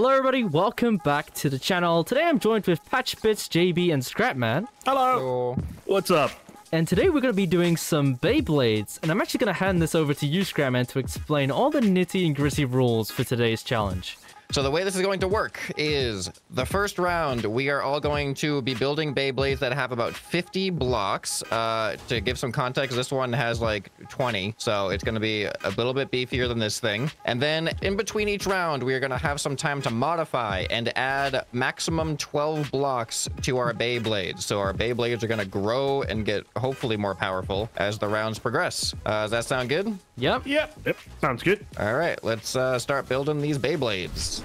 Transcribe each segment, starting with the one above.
Hello everybody, welcome back to the channel. Today I'm joined with Patchbits, JB, and Scrapman. Hello. What's up? And today we're going to be doing some Beyblades. And I'm actually going to hand this over to you, Scrapman, to explain all the nitty and gritty rules for today's challenge. So the way this is going to work is the first round, we are all going to be building Beyblades that have about 50 blocks. Uh, to give some context, this one has like 20, so it's going to be a little bit beefier than this thing. And then in between each round, we are going to have some time to modify and add maximum 12 blocks to our Beyblades. So our Beyblades are going to grow and get hopefully more powerful as the rounds progress. Uh, does that sound good? Yep. Yep. Yep. Sounds good. All right, let's uh, start building these Beyblades.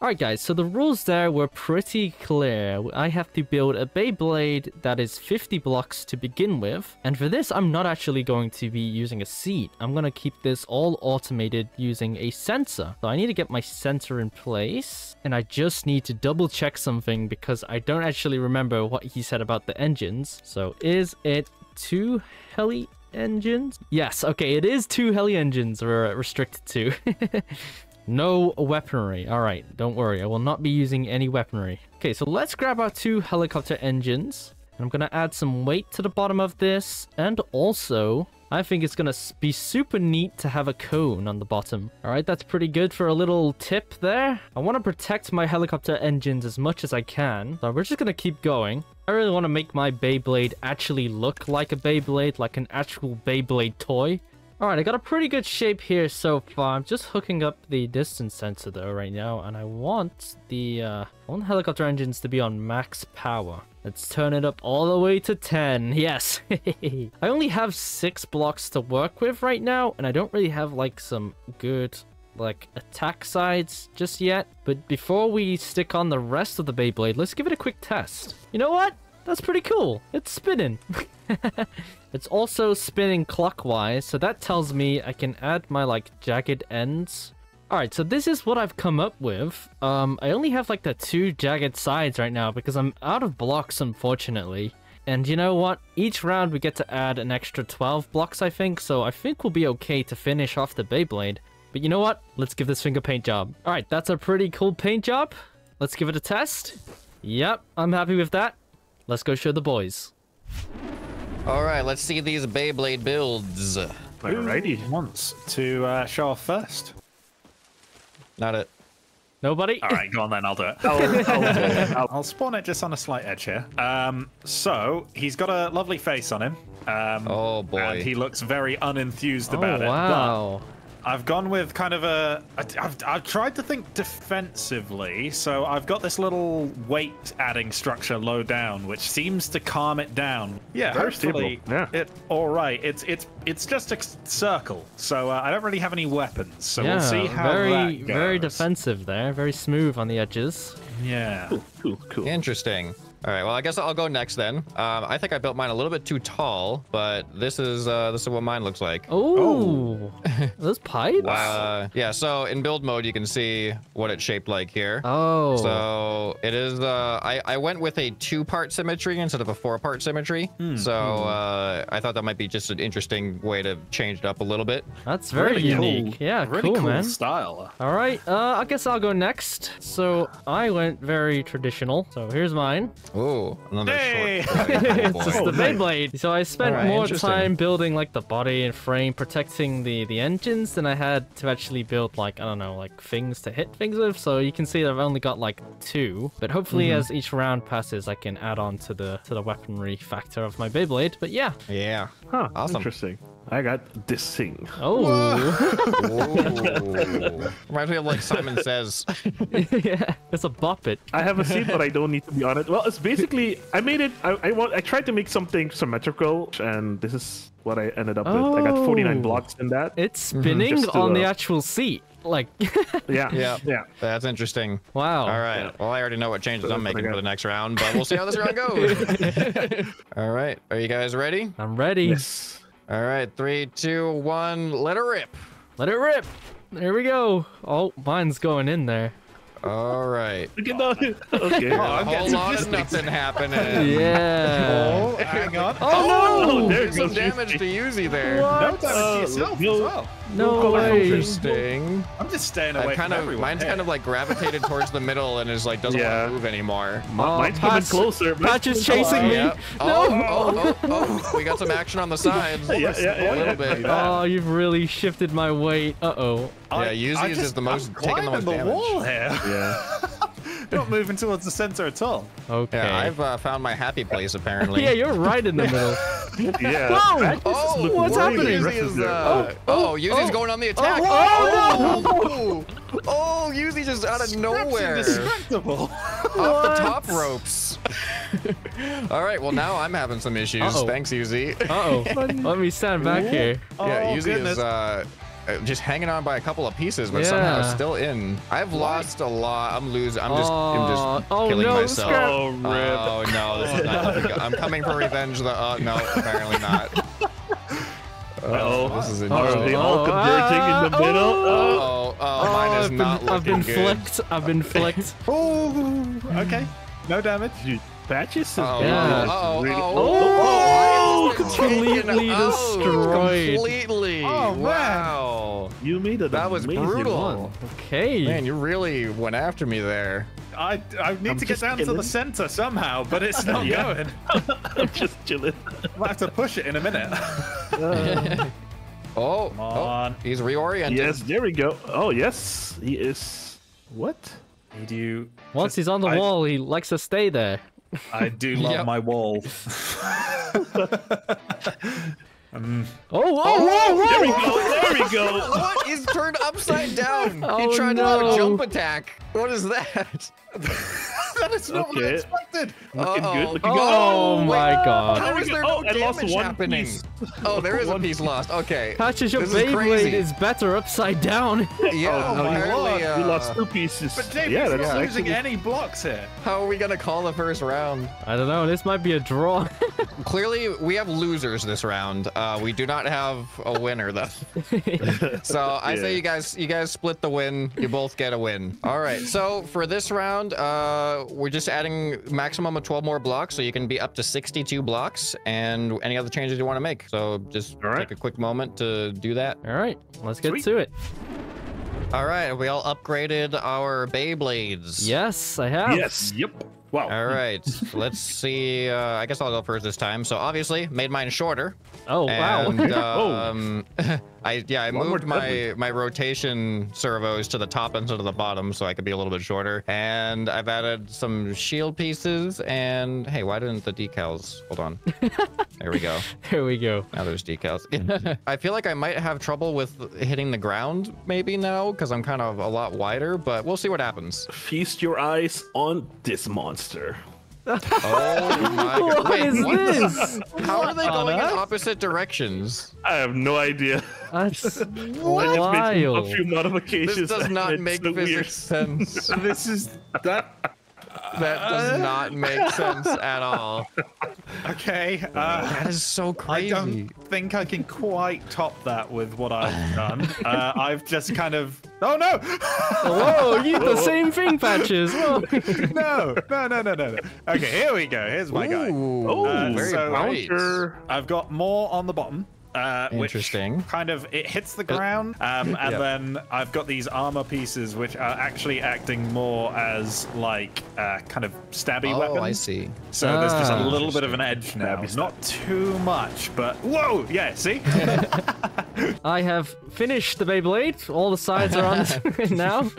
Alright guys, so the rules there were pretty clear. I have to build a Beyblade that is 50 blocks to begin with. And for this, I'm not actually going to be using a seat. I'm going to keep this all automated using a sensor. So I need to get my sensor in place. And I just need to double check something because I don't actually remember what he said about the engines. So is it two heli engines? Yes, okay, it is two heli engines we're restricted to. No weaponry. All right, don't worry. I will not be using any weaponry. Okay, so let's grab our two helicopter engines. And I'm going to add some weight to the bottom of this. And also, I think it's going to be super neat to have a cone on the bottom. All right, that's pretty good for a little tip there. I want to protect my helicopter engines as much as I can. So we're just going to keep going. I really want to make my Beyblade actually look like a Beyblade, like an actual Beyblade toy. Alright, I got a pretty good shape here so far. I'm just hooking up the distance sensor though right now, and I want the uh, I want the helicopter engines to be on max power. Let's turn it up all the way to 10. Yes. I only have six blocks to work with right now, and I don't really have like some good like attack sides just yet. But before we stick on the rest of the Beyblade, let's give it a quick test. You know what? That's pretty cool. It's spinning. it's also spinning clockwise, so that tells me I can add my, like, jagged ends. Alright, so this is what I've come up with. Um, I only have, like, the two jagged sides right now because I'm out of blocks, unfortunately. And you know what? Each round we get to add an extra 12 blocks, I think, so I think we'll be okay to finish off the Beyblade. But you know what? Let's give this finger paint job. Alright, that's a pretty cool paint job. Let's give it a test. Yep, I'm happy with that. Let's go show the boys. All right, let's see these Beyblade builds. Alrighty. Who wants to uh, show off first? Not it. Nobody? All right, go on then. I'll do it. I'll, I'll do it. I'll... I'll spawn it just on a slight edge here. Um, so he's got a lovely face on him. Um, oh boy. And he looks very unenthused oh, about wow. it. But I've gone with kind of a. I've, I've tried to think defensively, so I've got this little weight adding structure low down, which seems to calm it down. Yeah, Very hopefully stable, yeah. it. All right, it's it's it's just a circle, so uh, I don't really have any weapons. So yeah, we'll see how very, that goes. very defensive there. Very smooth on the edges. Yeah. Cool, cool, cool. Interesting. All right. Well, I guess I'll go next then. Um, I think I built mine a little bit too tall, but this is uh, this is what mine looks like. Oh, those pipes. Uh, yeah. So in build mode, you can see what it's shaped like here. Oh. So it is. Uh, I I went with a two-part symmetry instead of a four-part symmetry. So uh, I thought that might be just an interesting way to change it up a little bit. That's very Really cool. unique. Yeah, really cool, cool man. style. All right, uh, I guess I'll go next. So I went very traditional. So here's mine. Ooh, another Hey! short. Oh, it's just the Beyblade. So I spent Alright, more time building like the body and frame, protecting the the engines, than I had to actually build like I don't know, like things to hit things with. So you can see that I've only got like two. But hopefully, Mm-hmm. as each round passes, I can add on to the to the weaponry factor of my Beyblade. But yeah. Yeah. Huh, Awesome. Interesting. I got this thing. Oh. Reminds me of like Simon Says. yeah. It's a bop it. I have a seat, but I don't need to be on it. Well, it's basically I made it. I, I want. I tried to make something symmetrical, and this is what I ended up with. I got 49 Oh. blocks in that. It's mhm. spinning Just to, on the actual seat. Like, yeah, Yeah. yeah. That's interesting. wow. All right. Well, I already know what changes So I'm that's what I making for the next round, but we'll see how this round goes. All right. Are you guys ready? I'm ready. Yes. All right. Three, two, one. Let it rip. Let it rip. There we go. Oh, mine's going in there. All right. Look at that. Okay. Oh, A I'm whole getting lot of nothing happening. Yeah. Oh, hang on. Oh, Oh, there Did it some damage to Yzuei there. No What? damage Uh, to yourself no- as well. No color way. Interesting. I'm just staying away I kind from of everyone. mine's here. kind of like gravitated towards the middle and is like doesn't Yeah. want to move anymore. Mi- Oh, Mine's coming closer. Mine's Patch is chasing me. Yeah. No. Oh, oh, oh, oh, we got some action on the sides. Yeah, yeah, yeah, a little yeah. bit. Oh, you've really shifted my weight. Uh-oh. I- Yeah, Yzuei is just- the most- I'm taking the most climbing damage. wall here. Yeah. Not moving towards the center at all. Okay. Yeah, I've uh, found my happy place apparently. Yeah, you're right in the middle. Yeah. Whoa! Oh, look what's way happening? Yzuei is, uh, oh, Yzuei's oh. going on the attack. Oh, oh, oh, Yzuei just out of nowhere. Indestructible. Off the top ropes. All right, well now I'm having some issues. Uh-oh. Thanks, Yzuei. Uh-oh. Let me stand back here. yeah, Oh, Yzuei goodness. is uh, uh, just hanging on by a couple of pieces, but somehow still in. I've lost a lot. I'm losing. I'm just, I'm just Oh, oh killing no, myself. Oh, rip. Oh no, this is not. good. I'm coming for revenge. The uh, no, apparently not. Uh-oh. this is Are interesting. they all Oh, converging in the ah, middle? oh. Oh, oh, Oh, mine is I've been, not I've been looking good. flicked. I've been flicked. Oh, okay. No damage. Dude, Patches is Oh, Yeah. oh, really- oh, Oh, why is this taken completely out? destroyed. Completely. Oh, man. wow. You made it. That was brutal. one. Okay. Man, you really went after me there. I, I need I'm to get just down to the center somehow, but it's not Yeah. going. I'm just chilling. I'll have to push it in a minute. Uh, Oh, Come oh, on. he's reoriented. yes, there we go. Oh, yes. He is. What? Need you. Once he's on the I- wall, he likes to stay there. I do love Yep. my wall. Um, oh, whoa, whoa, There we whoa! Go. There we go. What? He's turned upside down. Oh, he tried to do no. a jump attack. What is that? that is not what I expected. Looking Uh-oh. good. Looking Oh, good. Oh, my god. How is there Oh, no I lost damage one happening? piece. Oh, there is a One piece lost. Okay. Patches, your This is is better upside down. Yeah, Oh, no, you apparently, lost. uh, You lost two pieces. But Jamie's yeah, not that's losing actually. any blocks here. How are we gonna call the first round? I don't know. This might be a draw. Clearly, we have losers this round. Uh, we do not have a winner though. so I say you guys, you guys split the win. You both get a win. All right. So for this round, uh, we're just adding maximum of 12 more blocks, so you can be up to 62 blocks, and any other changes you want to make. So just All right. take a quick moment to do that. All right, let's get Sweet. to it. All right. We all upgraded our Beyblades. Yes, I have. Yes. Yep. Wow. All right. Let's see. Uh, I guess I'll go first this time. So obviously, made mine shorter. Oh wow. And Oh. I yeah, I One moved my my rotation servos to the top instead of the bottom, so I could be a little bit shorter. And I've added some shield pieces. And hey, why didn't the decals? Hold on. there we go. there we go. Now there's decals. Mm-hmm. I feel like I might have trouble with hitting the ground maybe now because I'm kind of a lot wider, but we'll see what happens. Feast your eyes on this monster. Oh my god! What Wait, is what this? How are they on going in opposite directions? I have no idea. That's I just made a few modifications. This does not make so weird. sense. This is that. That does not make sense at all. Okay. Uh, That is so crazy. I don't think I can quite top that with what I've done. Uh, I've just kind of. Oh no! Whoa, you did the same thing, Patches. No, no, no, no, no, no. Okay, here we go. Here's my guy. Oh, Uh, very so- bright. I've got more on the bottom. Uh, which Interesting. kind of it hits the ground, um, and Yeah. then I've got these armor pieces which are actually acting more as like uh, kind of stabby Oh, weapons. I see. So there's just a Ah. little bit of an edge now. Stabby, stabby. Not too much, but whoa, yeah. See, I have finished the Beyblade. All the sides are on now.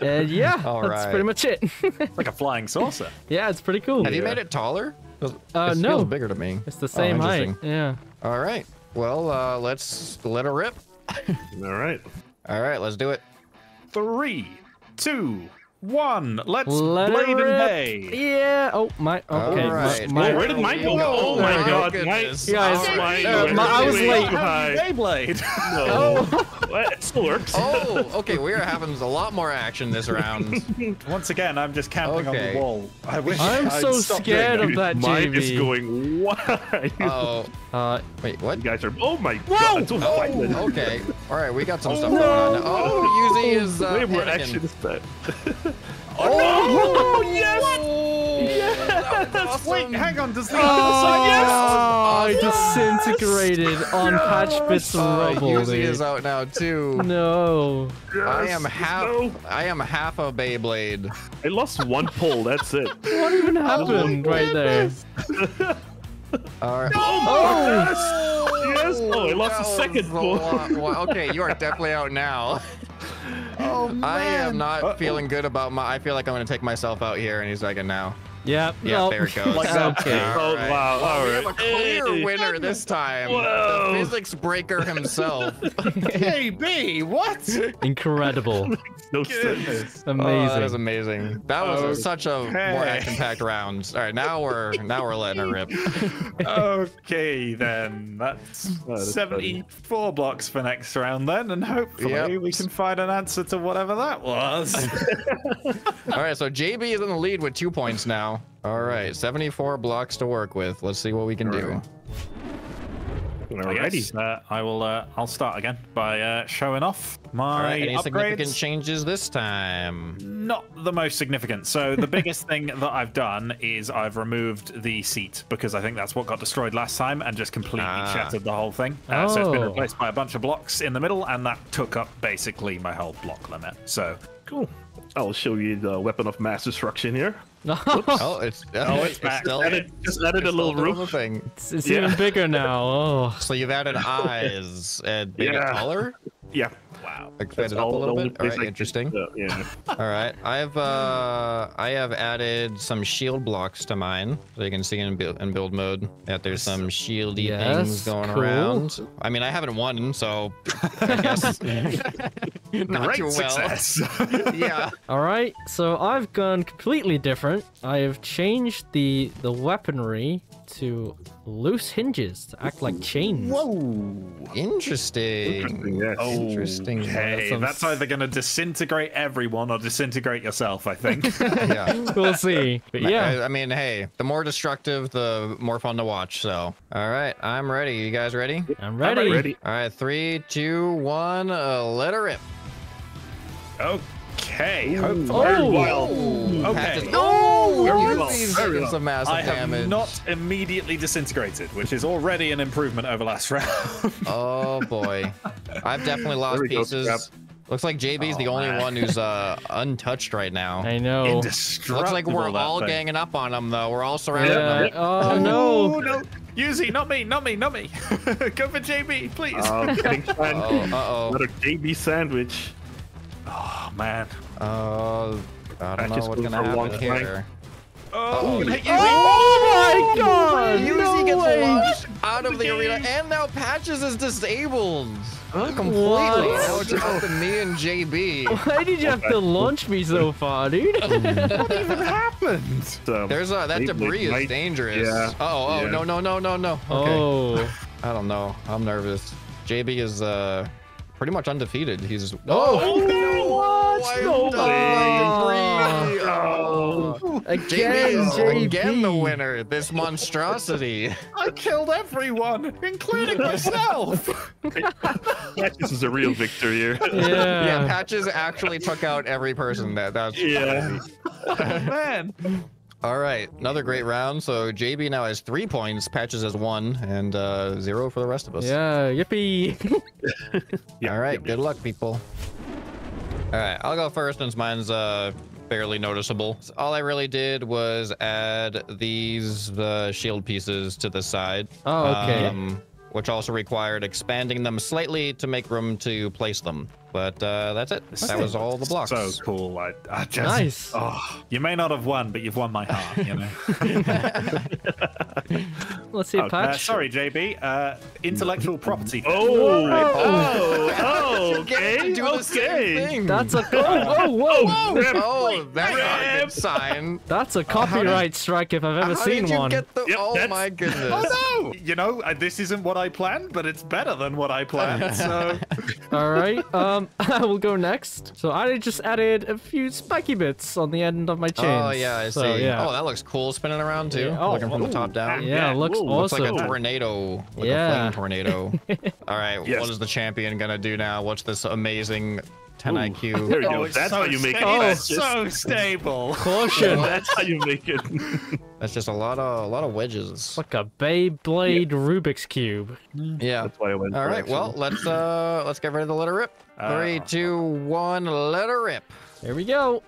And yeah, All that's right. pretty much it. it's like a flying saucer. yeah, it's pretty cool. Have you made it taller? It Uh, feels no. bigger to me. It's the Oh, same height. Yeah. All right. Well, uh, let's let her rip. All right. All right, let's do it. Three, two, one. Let's Let blade it and rip. bay. Yeah. Oh my. Okay. All right. My, my, Oh, where did mine go? Whoa, Oh my my god, goodness. mine- Guys, oh, mine uh, my- I was late. too high. Beyblade. No. What? It still works. Oh, okay. We are having a lot more action this round. Once again, I'm just camping on the wall. I wish I'm I'd so scared that. of that, Mine is JB. going wide. Oh, Uh, wait, what? You guys are. Oh my Whoa! god. So Oh, okay. All right, we got some stuff no. going on. Oh, Yzuei is uh, Way more action this time. Oh, yes! Yes! Wait, hang on. Does the Oh, I Yes! disintegrated on Patch Bits Uh, rubble, Yzuei is out now too. No. I am half. go. I am half a Beyblade. I lost one pull. That's it. What even happened right there? All right. Oh, yes! Oh! Yes! Oh, I lost that a second a pull. Well, okay, you are definitely out now. Oh man. I am not Uh-oh. feeling good about my. I feel like I'm gonna take myself out here, and he's like, now. Yep. Yeah, nope. there it goes. Like that. okay. Oh, Alright. wow. All we right. have a clear Hey. winner this time. Whoa. The physics breaker himself. KB, what? Incredible. No sense. Goodness. Oh, that is Amazing. amazing. That was such a more Okay. action-packed round. All right, now we're now we're letting her rip. okay, then. That's Oh, that's 74 blocks for next round, then, and hopefully Yep. we can find an answer to whatever that was. All right, so JB is in the lead with two points now. All right, 74 blocks to work with. Let's see what we can do. Alright. I guess, uh, I will. Uh, I'll start again by uh, showing off my All right, any significant changes this time? Not the most significant. So the biggest thing that I've done is I've removed the seat because I think that's what got destroyed last time and just completely Ah. shattered the whole thing. Uh, So it's been Oh. replaced by a bunch of blocks in the middle, and that took up basically my whole block limit. So Cool. I'll show you the weapon of mass destruction here. Oh, it's Oh, it's back. still, Added, just added a little roof. thing. It's, it's Yeah. even bigger now. Oh. So you've added eyes and made it Yeah. taller. Yeah. wow. Like fed it up a little bit. All place right, I can- interesting. uh, yeah. All right, I've uh, I have added some shield blocks to mine, so you can see in build, in build mode that there's some shieldy Yes, things going cool. around. I mean, I haven't won, so I guess not Great too well. success. yeah. All right, so I've gone completely different. I have changed the the weaponry to loose hinges to act like chains. Whoa. Interesting. Interesting, yes. Interesting. Okay, sounds- that's either going to disintegrate everyone or disintegrate yourself. I think. Yeah. We'll see. But yeah, I, I mean, hey, the more destructive, the more fun to watch. So, all right, I'm ready. You guys ready? I'm ready. Ready? All right, three, two, one. Uh, let her rip. Okay. Hopefully. Oh. wild. Okay. Patches- Oh, Very Yzuei's well, very taking well. some massive I have damage. not immediately disintegrated, which is already an improvement over last round. Oh boy, I've definitely lost There we go, pieces. Looks like JB's the Oh, only man. one who's uh untouched right now. I know. Looks like we're all thing. ganging up on him though. We're all surrounding Yeah. him. Oh no. Oh, no. Yzuei, not me, not me, not me. Go for JB, please. Uh, getting Uh oh. Uh oh. Another JB sandwich. Oh, man. Uh, I I don't know what's gonna for one happen flank. here. Oh, Uh-oh. Oh my god! Yzuei no gets way. launched out of the arena, and now Patches is disabled completely. What? Now it's up to me and JB. Why did you have to launch me so far, dude? What even happened? Um, There's a that Beyblade debris is might- dangerous. yeah, Oh, oh, yeah. no, no, no, no, no. Okay. Oh. I don't know. I'm nervous. JB is uh pretty much undefeated. He's Oh, no! I've No done way. Oh. Again, JB again the winner. This monstrosity. I killed everyone, including myself. This is a real victory here. Yeah, Yeah. Patches actually took out every person. That that's Yeah. oh, man. all right. Another great round. So JB now has three points. Patches has one, and uh, zero for the rest of us. Yeah, yippee. Yeah, All right, yeah, good luck, people. All right, I'll go first since mine's uh fairly noticeable. So all I really did was add these uh, shield pieces to the side. Oh, okay. Um, which also required expanding them slightly to make room to place them. But uh, that's it. That was all the blocks. So cool. I, I just, Nice. Oh, you may not have won, but you've won my heart. You know. Let's see a Oh, Uh, sorry, JB. Uh, intellectual property. Oh, oh, oh, You get to okay, do the same okay. thing. That's a oh, whoa, whoa. Rip. oh, that's not a good sign. That's a copyright strike if I've ever How seen did you one. get the? Yep, oh my goodness. Oh no! You know, uh, this isn't what I planned, but it's better than what I planned. So All right. Um, I will go next. So I just added a few spiky bits on the end of my chain. Oh yeah, I So, see. yeah. Oh, that looks cool spinning around too. Yeah. Oh, Looking from the top down. yeah, Yeah, looks whoa, Looks like a tornado, like Yeah. a flame tornado. All right, Yes. what is the champion gonna do now? What's this amazing 10 Ooh. IQ. There we Oh, go. That's so how you make stable. it. It's so stable. Caution. That's how you make it. That's just a lot of a lot of wedges. It's like a Beyblade Rubik's Cube. Yeah. That's why I went. All right. action. Well, let's uh let's get ready to let her rip. Uh, Three, two, one, let her rip. Here we go.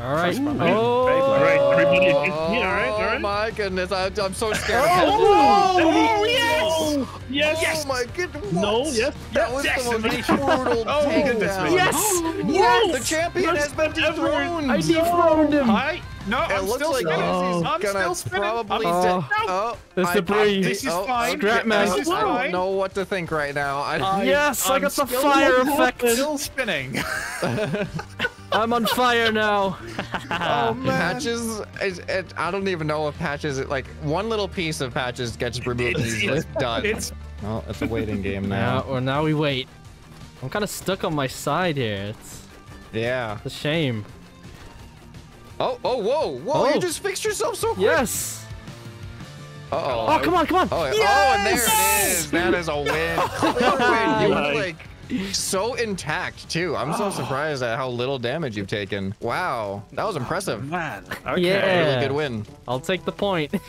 All right. Trust Oh, All right, everybody against me. All right, all Oh my goodness, I, I'm so scared. Oh, oh, yes! Yes! Oh my goodness. No, yes, That was yes, the most yes. brutal Oh, takedown. Yes! Yes! The champion has been ever. dethroned. I dethroned him. I no, It I'm looks still like spinning. Izzy's I'm still spinning. probably. I'm- Oh. de- oh, There's I- debris. I- This is oh, fine. Scrap man. I This is don't know what to think right now. I, yes, I I'm got the fire What effect. happened? Still spinning. I'm on fire now. Oh, oh, man. Patches, it, it, I don't even know if Patches, like, one little piece of Patches gets removed and he's it's- done. It's well, it's a waiting game Now, now. or now we wait. I'm kind of stuck on my side here. It's, Yeah. it's a shame. Oh, oh, whoa, whoa, Oh. you just fixed yourself so quick. Yes. Uh-oh. Oh, come on, come on. Oh, yes! oh, and there it is. That is a win. Clear win. You were like so intact too. I'm so surprised at how little damage you've taken. Wow, that was impressive. man. Okay. Yeah. Really good win. I'll take the point.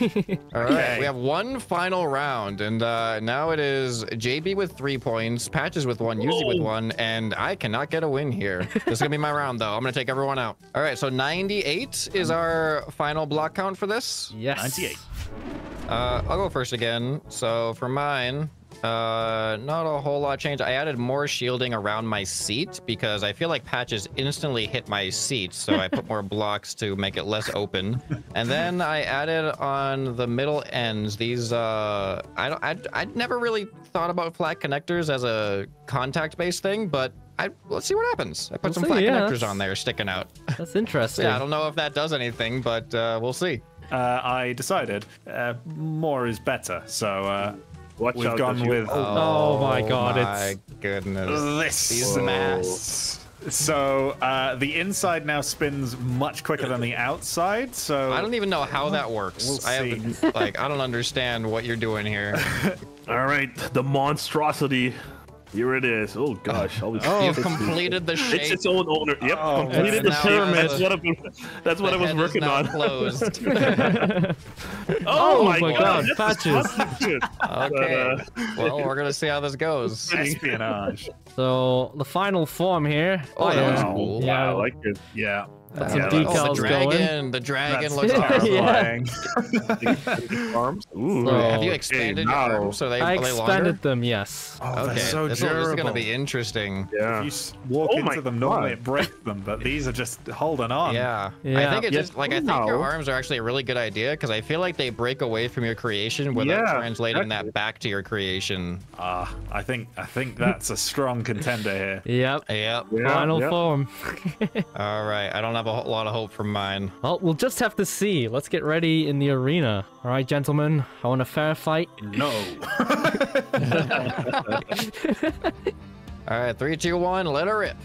All right, Okay. we have one final round, and uh, now it is JB with three points, Patches with one, Yzuei with one, and I cannot get a win here. this is gonna be my round though. I'm gonna take everyone out. All right, so 98 is our final block count for this. yes. 98. Uh, I'll go first again. So for mine, uh, not a whole lot changed. I added more shielding around my seat because I feel like patches instantly hit my seat. So I put more blocks to make it less open. And then I added on the middle ends these, uh, I don't, I'd, I'd never really thought about flat connectors as a contact based thing, but I, let's see what happens. I put We'll some see, flat yeah, connectors on there sticking out. That's interesting. yeah, I don't know if that does anything, but, uh, we'll see. Uh, I decided uh, more is better, so uh, Watch we've out, gone with Oh my God, my it's- goodness. this These mess. So uh, the inside now spins much quicker than the outside. So I don't even know how that works. We'll I have like I don't understand what you're doing here. All right, the monstrosity. Here it is. Oh gosh. I'll You've completed the shape. its its own owner. Yep, Oh, completed the now- pyramid. That's what, I've been, that's what I was head is working now on. Closed. Oh my God, that's patches. okay. But, uh, well, we're gonna see how this goes. espionage. So the final form here. Oh, that was wow. cool. Yeah. I like it. Yeah. Got Yeah, some that's- Oh, decals the going. dragon. The dragon That's looks awesome. Terrifying. Arms. Ooh. So- Have you Okay, expanded now- your arms? Are they, I are they expanded longer? them, yes. Oh, they're Okay, so this, will- this is gonna be interesting. Yeah. If you walk Oh into them, normally God. it breaks them, but these are just holding on. Yeah. yeah. I think it Yeah, just like I think your arms are actually a really good idea because I feel like they break away from your creation without Yeah, translating exactly. that back to your creation. Ah, I think I think that's a strong contender here. Yep. Yep. Yeah, Final yeah. form. All right. I don't have a lot of hope from mine. Well, we'll just have to see. Let's get ready in the arena. All right, gentlemen. I want a fair fight. No. All right. Three, two, one. Let her rip.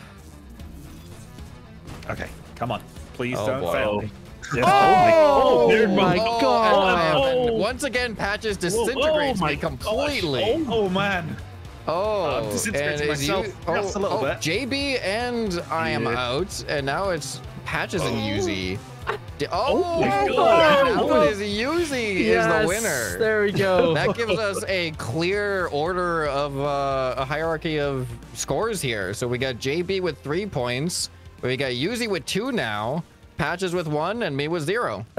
okay, come on. Please Oh, don't boy. fail Oh. me. Yes. Oh, Oh there oh, my oh, God. and- and Oh. once again, Patches Whoa, oh disintegrates my me gosh. completely. Oh, oh man. Oh, I'm disintegrating and is myself you, just oh, a little oh, bit. JB and I am Yeah. out, and now it's Patches and Yzuei. Oh Oh, my God. now it is Yzuei is the winner. There we go. That gives us a clear order of uh, a hierarchy of scores here. So we got JB with three points. We got Yzuei with two now. Patches with one, and me with zero.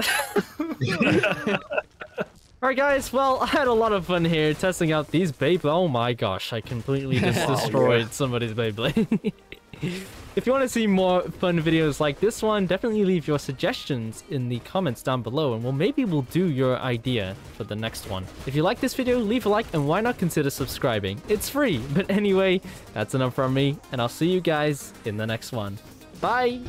All right, guys. Well, I had a lot of fun here testing out these Beyblade. Oh my gosh, I completely just Wow, destroyed somebody's Beyblade. if you want to see more fun videos like this one, definitely leave your suggestions in the comments down below, and well, maybe we'll do your idea for the next one. If you like this video, leave a like, and why not consider subscribing? It's free. But anyway, that's enough from me, and I'll see you guys in the next one. Bye.